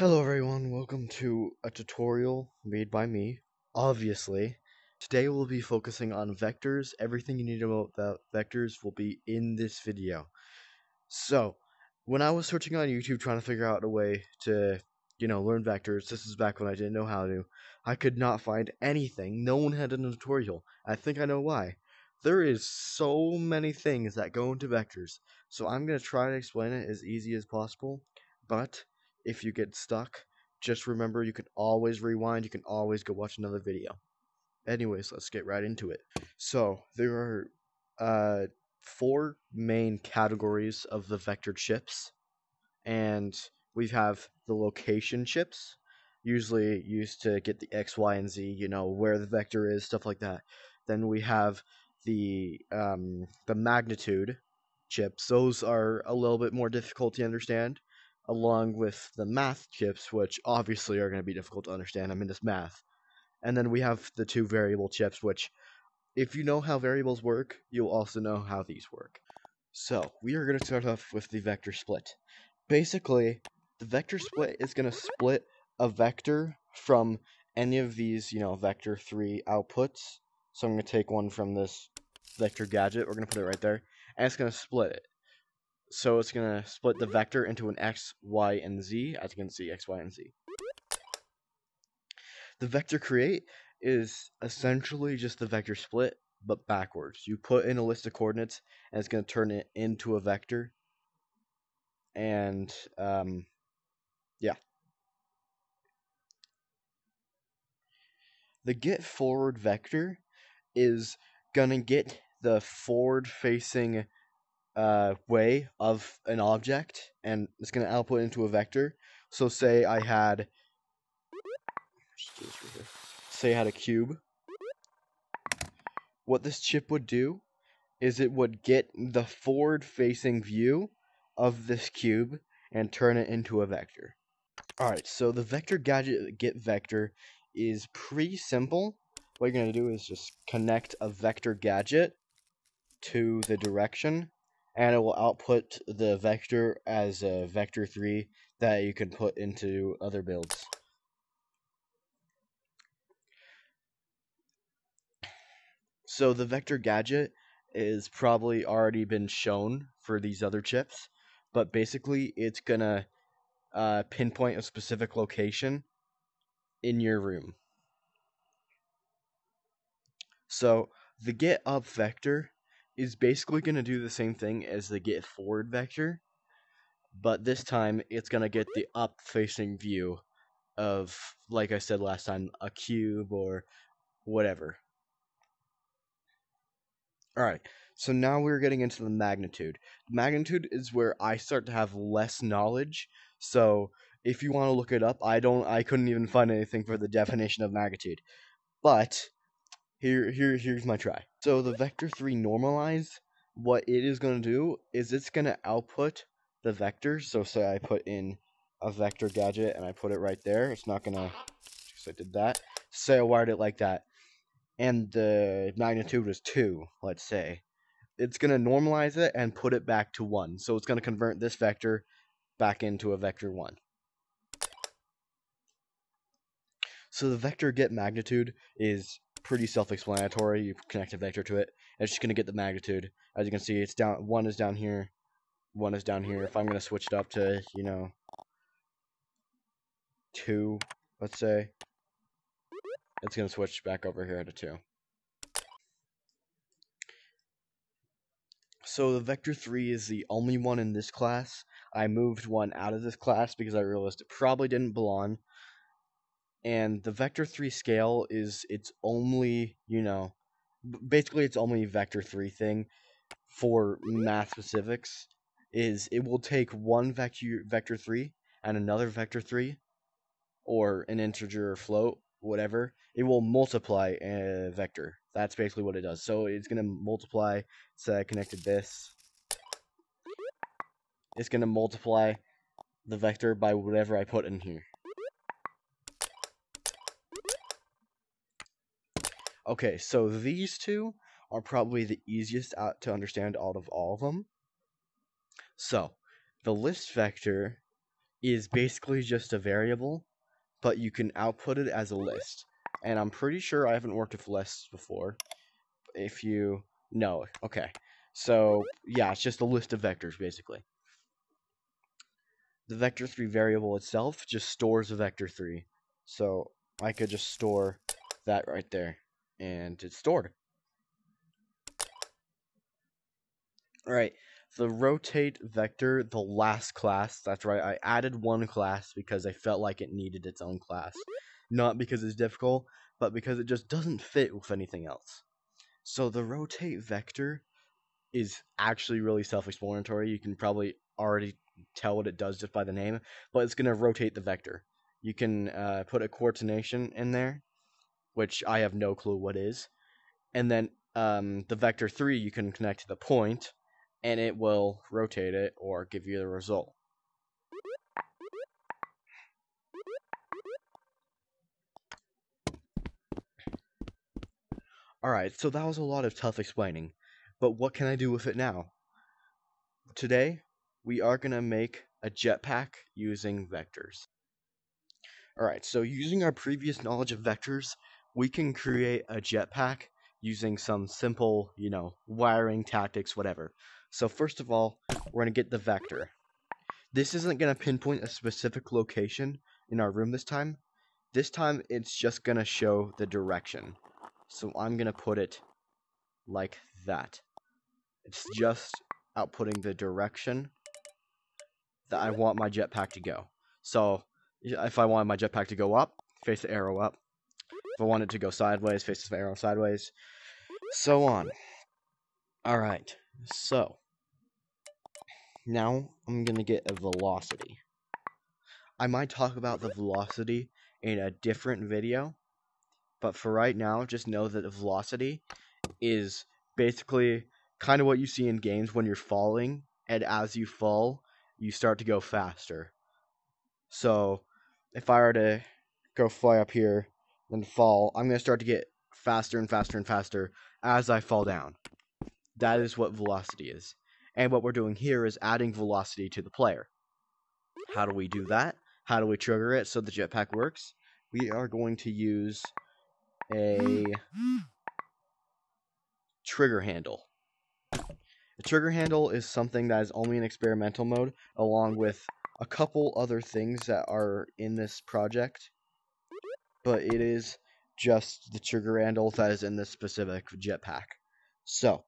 Hello everyone, welcome to a tutorial made by me, obviously. Today we'll be focusing on vectors. Everything you need about vectors will be in this video. So, when I was searching on YouTube trying to figure out a way to, you know, learn vectors, this is back when I didn't know how to, I could not find anything. No one had a tutorial. I think I know why. There is so many things that go into vectors, so I'm going to try to explain it as easy as possible, but if you get stuck, just remember you can always rewind, you can always go watch another video. Anyways, let's get right into it. So, there are uh, four main categories of the vector chips, and we have the location chips, usually used to get the X, Y, and Z, you know, where the vector is, stuff like that. Then we have the um, the magnitude chips. Those are a little bit more difficult to understand along with the math chips, which obviously are going to be difficult to understand. I mean, it's math. And then we have the two variable chips, which, if you know how variables work, you'll also know how these work. So, we are going to start off with the vector split. Basically, the vector split is going to split a vector from any of these, you know, vector 3 outputs. So I'm going to take one from this vector gadget, we're going to put it right there, and it's going to split it so it's going to split the vector into an x, y, and z, as you can see, x, y, and z. The vector create is essentially just the vector split, but backwards. You put in a list of coordinates, and it's going to turn it into a vector. And, um, yeah. The get forward vector is going to get the forward facing uh, way of an object and it's going to output into a vector. So say I had say I had a cube. What this chip would do is it would get the forward facing view of this cube and turn it into a vector. Alright, so the vector gadget get vector is pretty simple. What you're going to do is just connect a vector gadget to the direction and it will output the vector as a vector 3 that you can put into other builds. So the vector gadget is probably already been shown for these other chips, but basically it's gonna uh, pinpoint a specific location in your room. So the get up vector is basically going to do the same thing as the get forward vector, but this time it's going to get the up facing view of, like I said last time, a cube or whatever. Alright, so now we're getting into the magnitude. Magnitude is where I start to have less knowledge, so if you want to look it up, I don't I couldn't even find anything for the definition of magnitude. But here here here's my try. So the vector 3 normalize, what it is going to do is it's going to output the vector. So say I put in a vector gadget and I put it right there. It's not going to, so I did that. Say I wired it like that. And the magnitude was 2, let's say. It's going to normalize it and put it back to 1. So it's going to convert this vector back into a vector 1. So the vector get magnitude is pretty self-explanatory. You connect a vector to it. It's just going to get the magnitude. As you can see, it's down. One is down here. One is down here. If I'm going to switch it up to, you know, two, let's say, it's going to switch back over here to two. So the vector 3 is the only one in this class. I moved one out of this class because I realized it probably didn't belong and the vector 3 scale is its only, you know, basically its only vector 3 thing for math specifics is it will take one vector vector 3 and another vector 3 or an integer or float, whatever. It will multiply a vector. That's basically what it does. So it's going to multiply, say I connected this. It's going to multiply the vector by whatever I put in here. Okay, so these two are probably the easiest out to understand out of all of them. So, the list vector is basically just a variable, but you can output it as a list. And I'm pretty sure I haven't worked with lists before. If you know, okay. So, yeah, it's just a list of vectors, basically. The vector3 variable itself just stores a vector3. So, I could just store that right there. And it's stored. Alright, the rotate vector, the last class, that's right, I added one class because I felt like it needed its own class. Not because it's difficult, but because it just doesn't fit with anything else. So the rotate vector is actually really self-explanatory. You can probably already tell what it does just by the name, but it's going to rotate the vector. You can uh, put a coordination in there, which I have no clue what is, and then um, the vector 3 you can connect to the point, and it will rotate it or give you the result. Alright, so that was a lot of tough explaining, but what can I do with it now? Today, we are going to make a jetpack using vectors. Alright, so using our previous knowledge of vectors, we can create a jetpack using some simple, you know, wiring tactics, whatever. So first of all, we're going to get the vector. This isn't going to pinpoint a specific location in our room this time. This time, it's just going to show the direction. So I'm going to put it like that. It's just outputting the direction that I want my jetpack to go. So if I want my jetpack to go up, face the arrow up. If I want it to go sideways, face the arrow sideways. So on. Alright, so now I'm going to get a velocity. I might talk about the velocity in a different video, but for right now, just know that the velocity is basically kind of what you see in games when you're falling, and as you fall, you start to go faster. So, if I were to go fly up here, then fall, I'm going to start to get faster and faster and faster as I fall down. That is what velocity is. And what we're doing here is adding velocity to the player. How do we do that? How do we trigger it so the jetpack works? We are going to use a trigger handle. The trigger handle is something that is only in experimental mode, along with a couple other things that are in this project. But it is just the trigger handle that is in this specific jetpack. So,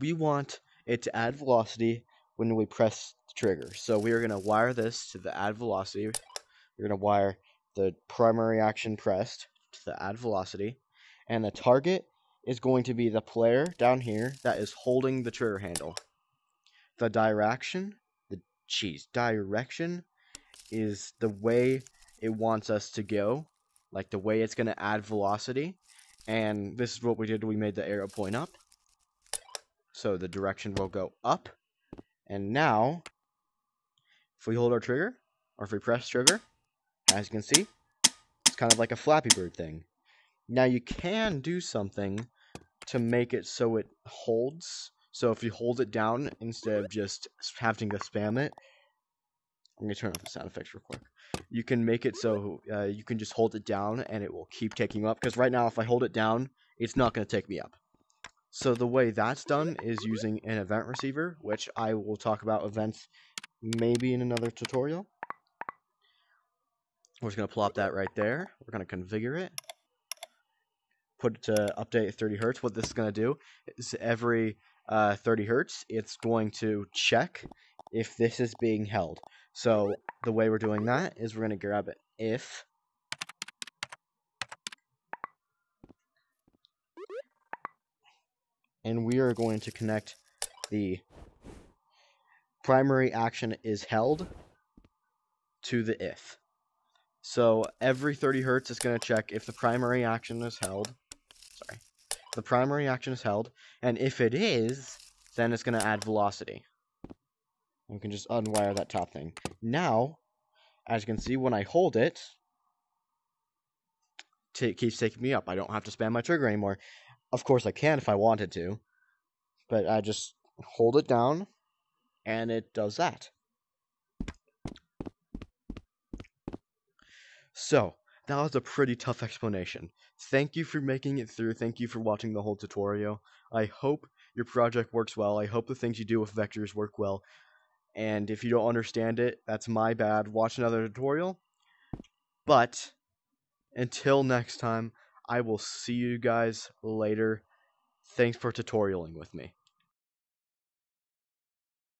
we want it to add velocity when we press the trigger. So we are going to wire this to the add velocity. We're going to wire the primary action pressed to the add velocity. And the target is going to be the player down here that is holding the trigger handle. The direction, the cheese direction is the way it wants us to go, like the way it's going to add velocity. And this is what we did. We made the arrow point up. So the direction will go up. And now, if we hold our trigger, or if we press trigger, as you can see, it's kind of like a Flappy Bird thing. Now you can do something to make it so it holds. So if you hold it down instead of just having to spam it, I'm going to turn off the sound effects real quick. You can make it so uh, you can just hold it down and it will keep taking up. Because right now, if I hold it down, it's not going to take me up. So the way that's done is using an event receiver, which I will talk about events maybe in another tutorial. We're just going to plop that right there. We're going to configure it. Put it to update 30 hertz. What this is going to do is every uh, 30 hertz, it's going to check if this is being held. So the way we're doing that is we're going to grab it if and we are going to connect the primary action is held to the if. So every 30 hertz is going to check if the primary action is held. Sorry. The primary action is held, and if it is, then it's going to add velocity. We can just unwire that top thing. Now, as you can see, when I hold it, it keeps taking me up. I don't have to spam my trigger anymore. Of course, I can if I wanted to, but I just hold it down, and it does that. So, that was a pretty tough explanation. Thank you for making it through. Thank you for watching the whole tutorial. I hope your project works well. I hope the things you do with vectors work well. And if you don't understand it, that's my bad. Watch another tutorial. But until next time, I will see you guys later. Thanks for tutorialing with me.